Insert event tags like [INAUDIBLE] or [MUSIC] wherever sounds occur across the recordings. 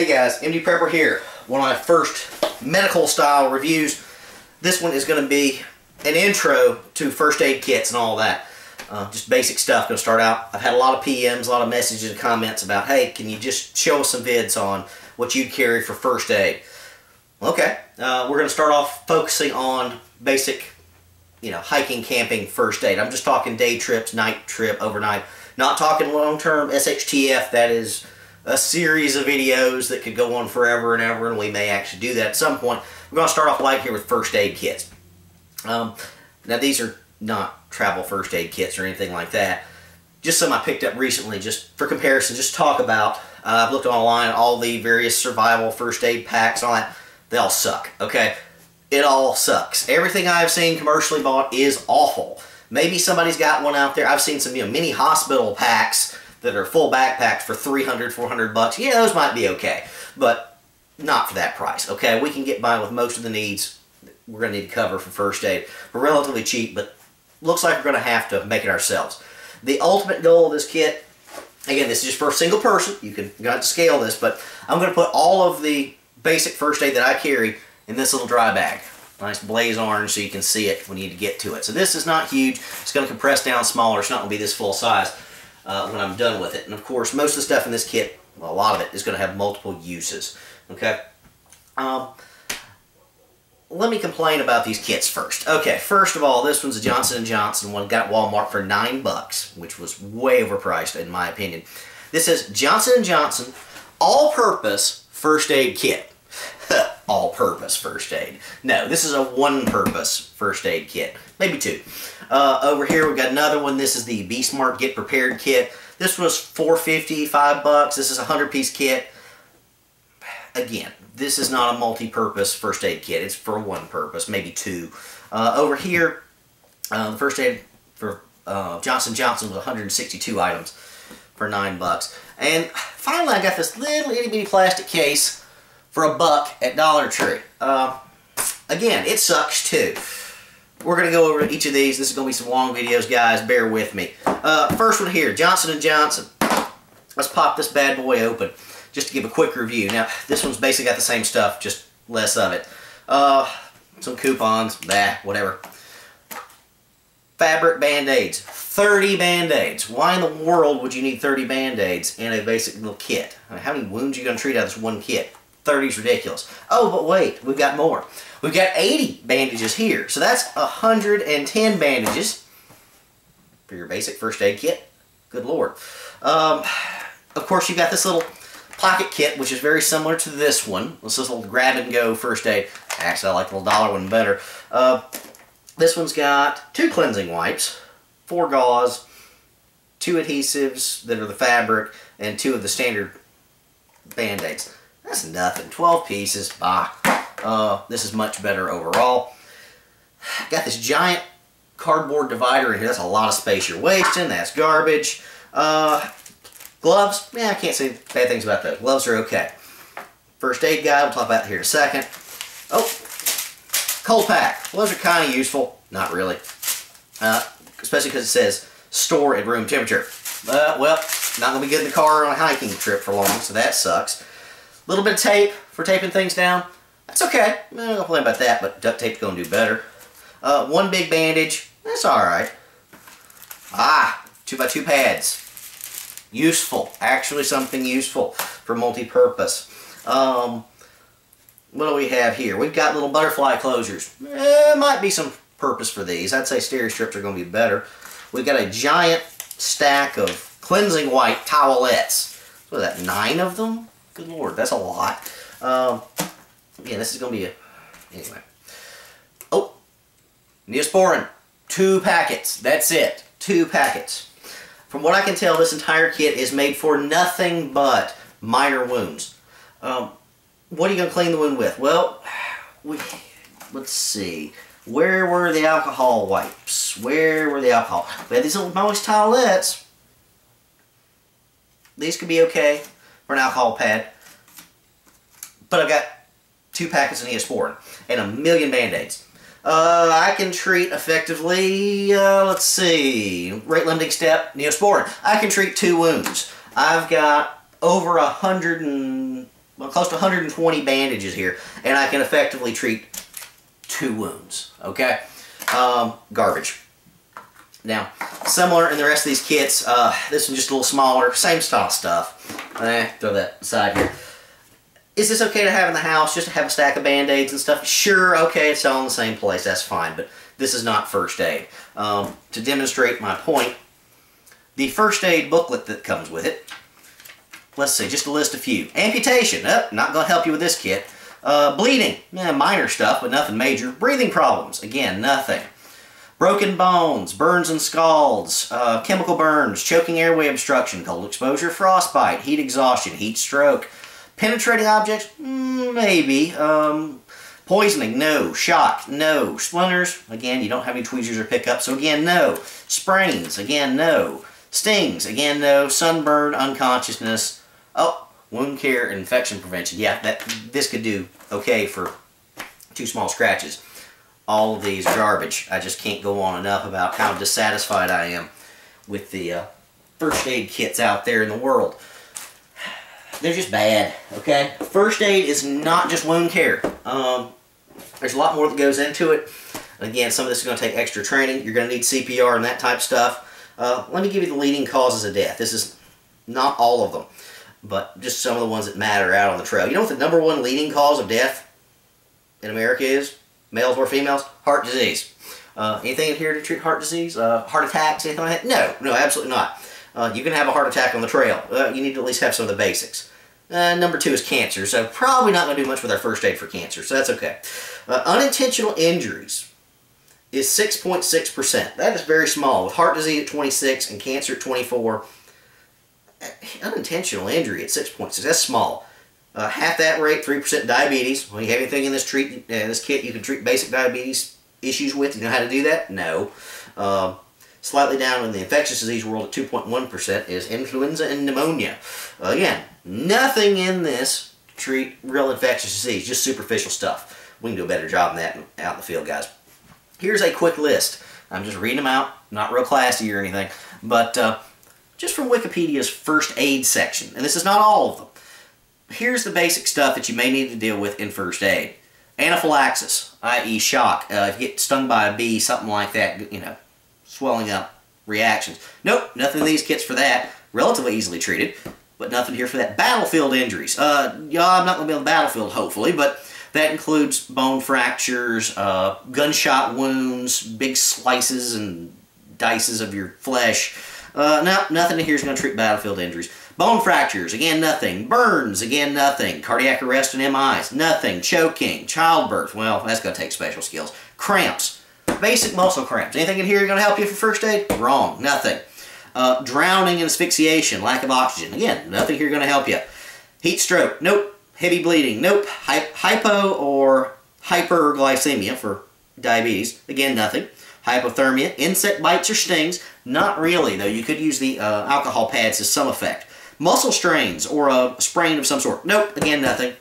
Hey guys, MD Prepper here. One of my first medical style reviews. This one is going to be an intro to first aid kits and all that. Uh, just basic stuff. Going to start out. I've had a lot of PMs, a lot of messages and comments about, hey, can you just show us some vids on what you'd carry for first aid? Okay, uh, we're going to start off focusing on basic, you know, hiking, camping, first aid. I'm just talking day trips, night trip, overnight. Not talking long-term SHTF. That is a series of videos that could go on forever and ever, and we may actually do that at some point. We're going to start off light here with first aid kits. Um, now, these are not travel first aid kits or anything like that. Just some I picked up recently, just for comparison, just talk about. Uh, I've looked online all the various survival first aid packs, all that. They all suck, okay? It all sucks. Everything I've seen commercially bought is awful. Maybe somebody's got one out there. I've seen some you know, mini hospital packs that are full backpacks for 300, 400 bucks. Yeah, those might be okay, but not for that price, okay? We can get by with most of the needs we're going to need to cover for first aid. We're relatively cheap, but looks like we're going to have to make it ourselves. The ultimate goal of this kit, again, this is just for a single person. You can got to scale this, but I'm going to put all of the basic first aid that I carry in this little dry bag. Nice blaze orange so you can see it when you need to get to it. So this is not huge. It's going to compress down smaller. It's not going to be this full size uh, when I'm done with it. And of course, most of the stuff in this kit, well, a lot of it, is going to have multiple uses. Okay? Um, let me complain about these kits first. Okay, first of all, this one's a Johnson & Johnson one. Got Walmart for 9 bucks, which was way overpriced in my opinion. This is Johnson & Johnson All-Purpose First Aid Kit. [LAUGHS] All-purpose first aid. No, this is a one-purpose first aid kit. Maybe two. Uh, over here we've got another one. This is the Be Smart Get Prepared kit. This was 450, 5 bucks. This is a 100-piece kit. Again, this is not a multi-purpose first aid kit. It's for one purpose, maybe two. Uh, over here, uh, the first aid for uh, Johnson Johnson was 162 items for nine bucks. And finally, I got this little itty bitty plastic case for a buck at Dollar Tree. Uh, again, it sucks too. We're going to go over each of these. This is going to be some long videos, guys. Bear with me. Uh, first one here, Johnson & Johnson. Let's pop this bad boy open just to give a quick review. Now, this one's basically got the same stuff, just less of it. Uh, some coupons, bah, whatever. Fabric Band-Aids. 30 Band-Aids. Why in the world would you need 30 Band-Aids in a basic little kit? How many wounds are you going to treat out of this one kit? 30 is ridiculous. Oh, but wait, we've got more. We've got 80 bandages here. So that's 110 bandages for your basic first aid kit. Good lord. Um, of course, you've got this little pocket kit, which is very similar to this one. This little grab-and-go first aid. Actually, I like the little dollar one better. Uh, this one's got two cleansing wipes, four gauze, two adhesives that are the fabric, and two of the standard Band-Aids. That's nothing. 12 pieces. Bah. Uh, this is much better overall. Got this giant cardboard divider in here. That's a lot of space you're wasting. That's garbage. Uh, Gloves, yeah, I can't say bad things about those. Gloves are okay. First aid guide, we'll talk about here in a second. Oh, cold pack. Well, those are kind of useful. Not really. Uh, especially because it says store at room temperature. Uh, well, not going to be good in the car on a hiking trip for long, so that sucks. Little bit of tape for taping things down. That's okay. I'm not complain about that, but duct tape's going to do better. Uh, one big bandage. That's alright. Ah, two by two pads useful. Actually something useful for multi-purpose. Um, what do we have here? We've got little butterfly closures. Eh, might be some purpose for these. I'd say Steri-Strips are going to be better. We've got a giant stack of cleansing white towelettes. What is that, nine of them? Good lord, that's a lot. Um, yeah, this is going to be a... Anyway. Oh, Neosporin. Two packets. That's it. Two packets. From what I can tell, this entire kit is made for nothing but minor wounds. Um, what are you going to clean the wound with? Well, we, let's see. Where were the alcohol wipes? Where were the alcohol? We had these little moist towelettes. These could be okay for an alcohol pad. But I've got two packets of Neosporin and a million Band-Aids. Uh, I can treat effectively, uh, let's see, rate limiting step, Neosporin. I can treat two wounds. I've got over a hundred and well, close to 120 bandages here, and I can effectively treat two wounds, okay? Um, garbage. Now, similar in the rest of these kits, uh, this one's just a little smaller, same style stuff. Eh, throw that aside here. Is this okay to have in the house, just to have a stack of Band-Aids and stuff? Sure, okay, it's all in the same place, that's fine, but this is not first aid. Um, to demonstrate my point, the first aid booklet that comes with it, let's see, just to list a few. Amputation, oh, not going to help you with this kit. Uh, bleeding, minor stuff, but nothing major. Breathing problems, again, nothing. Broken bones, burns and scalds, uh, chemical burns, choking airway obstruction, cold exposure, frostbite, heat exhaustion, heat stroke. Penetrating objects, mm, maybe. Um, poisoning, no. Shock, no. Splinters, again, you don't have any tweezers or pickups, so again, no. Sprains, again, no. Stings, again, no. Sunburn, unconsciousness. Oh, wound care infection prevention. Yeah, that this could do okay for two small scratches all of these garbage. I just can't go on enough about how dissatisfied I am with the uh, first aid kits out there in the world. They're just bad, okay? First aid is not just wound care. Um, there's a lot more that goes into it. Again, some of this is going to take extra training. You're going to need CPR and that type stuff. Uh, let me give you the leading causes of death. This is not all of them, but just some of the ones that matter out on the trail. You know what the number one leading cause of death in America is? males or females, heart disease. Uh, anything in here to treat heart disease? Uh, heart attacks, anything like that? No, no, absolutely not. Uh, you can have a heart attack on the trail. Uh, you need to at least have some of the basics. Uh, number two is cancer, so probably not going to do much with our first aid for cancer, so that's okay. Uh, unintentional injuries is 6.6%. That is very small. With heart disease at 26 and cancer at 24, unintentional injury at 6.6, that's small. Uh, half that rate, 3% diabetes. Well, you have anything in this treat uh, this kit you can treat basic diabetes issues with? You know how to do that? No. Uh, slightly down in the infectious disease world at 2.1% is influenza and pneumonia. again, nothing in this treat real infectious disease, just superficial stuff. We can do a better job than that out in the field, guys. Here's a quick list. I'm just reading them out, not real classy or anything, but uh, just from Wikipedia's first aid section. And this is not all of them here's the basic stuff that you may need to deal with in first aid. Anaphylaxis, i.e. shock. Uh, if you get stung by a bee, something like that, you know, swelling up reactions. Nope, nothing in these kits for that. Relatively easily treated, but nothing here for that. Battlefield injuries. Uh, yeah, I'm not going to be on the battlefield, hopefully, but that includes bone fractures, uh, gunshot wounds, big slices and dices of your flesh. Uh, no, nothing in here is going to treat battlefield injuries. Bone fractures, again nothing. Burns, again nothing. Cardiac arrest and MIs, nothing. Choking, childbirth, well, that's going to take special skills. Cramps, basic muscle cramps. Anything in here going to help you for first aid? Wrong, nothing. Uh, drowning and asphyxiation, lack of oxygen. Again, nothing here going to help you. Heat stroke, nope. Heavy bleeding, nope. Hy hypo or hyperglycemia for diabetes, again, nothing. Hypothermia, insect bites or stings, not really, though. You could use the uh, alcohol pads as some effect. Muscle strains or a sprain of some sort. Nope, again, nothing.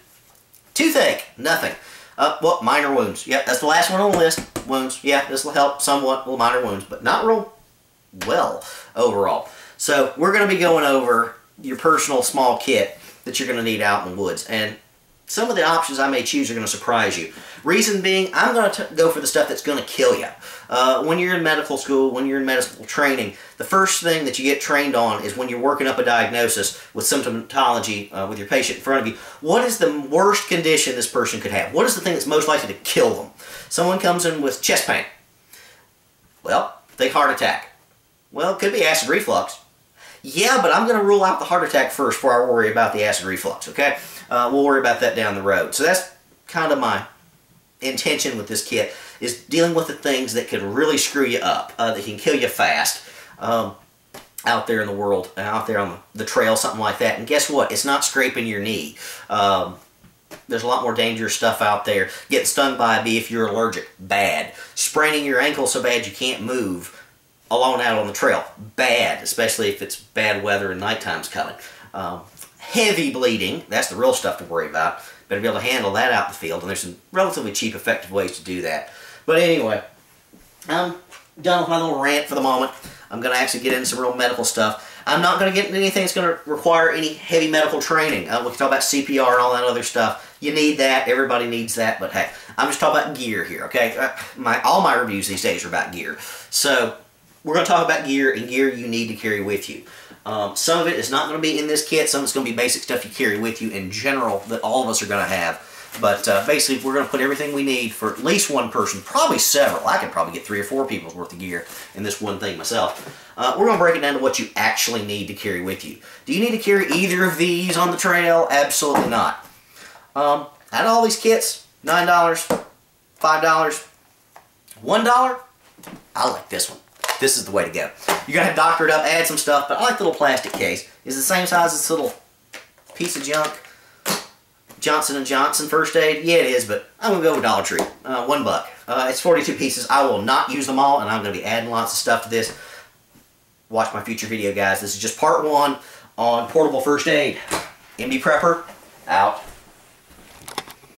Toothache, nothing. Uh, what, minor wounds. Yep, that's the last one on the list. Wounds, yeah, this will help somewhat, little minor wounds, but not real well overall. So we're going to be going over your personal small kit that you're going to need out in the woods. And some of the options I may choose are going to surprise you. Reason being, I'm going to go for the stuff that's going to kill you. Uh, when you're in medical school, when you're in medical training, the first thing that you get trained on is when you're working up a diagnosis with symptomatology uh, with your patient in front of you, what is the worst condition this person could have? What is the thing that's most likely to kill them? Someone comes in with chest pain. Well, think heart attack. Well, it could be acid reflux. Yeah, but I'm going to rule out the heart attack first before I worry about the acid reflux, okay? Uh, we'll worry about that down the road. So that's kind of my intention with this kit, is dealing with the things that could really screw you up, uh, that can kill you fast. Um, out there in the world, out there on the trail, something like that. And guess what? It's not scraping your knee. Um, there's a lot more dangerous stuff out there. Getting stung by a bee if you're allergic, bad. Spraining your ankle so bad you can't move alone out on the trail, bad, especially if it's bad weather and nighttime's coming. Um, heavy bleeding, that's the real stuff to worry about. Better be able to handle that out in the field, and there's some relatively cheap, effective ways to do that. But anyway, I'm done with my little rant for the moment. I'm going to actually get into some real medical stuff. I'm not going to get into anything that's going to require any heavy medical training. Uh, we can talk about CPR and all that other stuff. You need that. Everybody needs that. But hey, I'm just talking about gear here, okay? Uh, my All my reviews these days are about gear. So we're going to talk about gear and gear you need to carry with you. Um, some of it is not going to be in this kit. Some of it's going to be basic stuff you carry with you in general that all of us are going to have. But uh, basically, we're going to put everything we need for at least one person, probably several. I could probably get three or four people's worth of gear in this one thing myself. Uh, we're going to break it down to what you actually need to carry with you. Do you need to carry either of these on the trail? Absolutely not. Um, out of all these kits, $9, $5, $1, I like this one. This is the way to go. You're going to have doctor it up, add some stuff, but I like the little plastic case. It's the same size as this little piece of junk. Johnson & Johnson First Aid? Yeah, it is, but I'm going to go with Dollar Tree. Uh, one buck. Uh, it's 42 pieces. I will not use them all, and I'm going to be adding lots of stuff to this. Watch my future video, guys. This is just part one on portable first aid. MD Prepper, out.